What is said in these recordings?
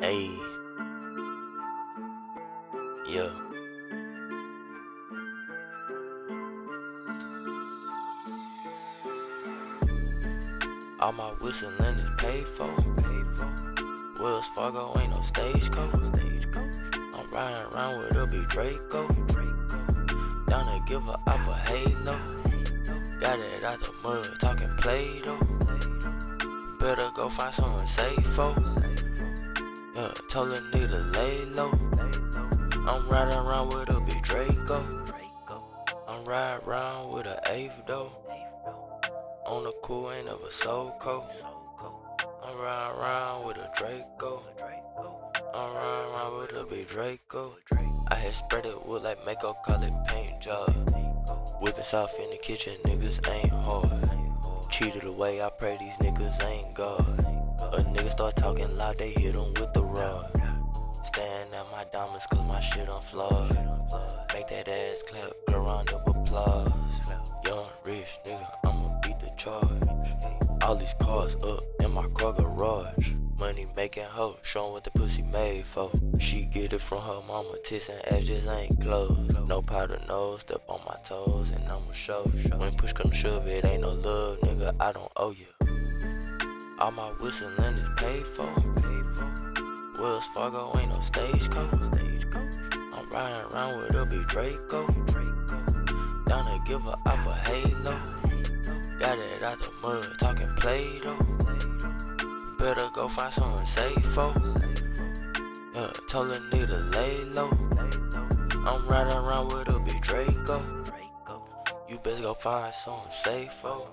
Hey. Yeah. All my whistling is paid for. Wells Fargo ain't no stagecoach. I'm riding around with a big Draco. Down to give her up a halo. Got it out the mud, talking Play Doh. Better go find someone safe for. Told a nigga lay low. I'm riding around with a big Draco. I'm riding around with a eighth though. On the cool end of a soul coat. I'm riding around with a Draco. I'm riding around with a big Draco. I had spread it with like makeup, call it paint job. Whipping soft in the kitchen, niggas ain't hard. Cheated away, I pray these niggas ain't God. A nigga start talking loud, they hit him with the rod. Staring at my diamonds, cause my shit on flawed. Make that ass clap, a round of applause. Young, rich nigga, I'ma beat the charge. All these cars up in my car garage. Money making hoe, showing what the pussy made for. She get it from her mama, tits and ass just ain't closed. No powder nose, step on my toes, and I'ma show. When push come to shove, it ain't no love, nigga, I don't owe you. All my whistling is paid for. Wells Fargo ain't no stagecoach. I'm riding around with a big Draco. Down to give her up a halo. Got it out the mud, talking Play Doh. Better go find someone safe for. Yeah, told a nigga to lay low. I'm riding around with a big Draco. You best go find someone safe for.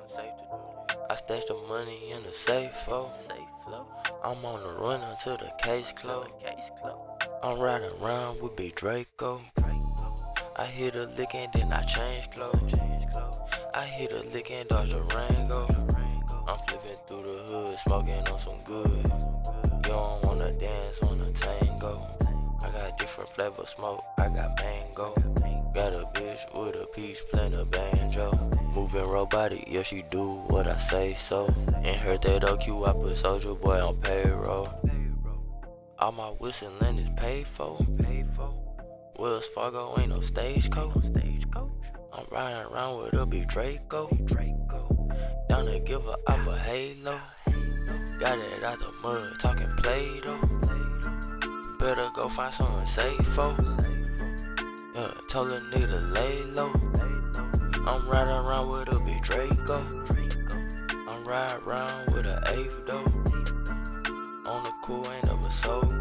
I stashed the money in the safe oh. for. I'm on the run until the case closed. I'm riding around with big Draco. I hit a lick and then I change clothes. I hit a lick and Dodge Durango. I'm flipping through the hood, smoking on some good. You don't wanna dance on a tango. I got different flavor smoke, I got mango. Got a bitch with a peach playing a banjo. Moving robotic, yeah, she do what I say so. In her that OQ, I put Soldier Boy on payroll. All my whistling is paid for. Wells Fargo ain't no stagecoach. I'm riding around with a big Draco. Down to give her up a halo. Got it out the mud, talking Play Doh. Better go find someone safe for. Yeah, told a nigga to lay low. I'm riding around with a big Draco. I'm riding around with an eighth though. On the cool, end of a soul.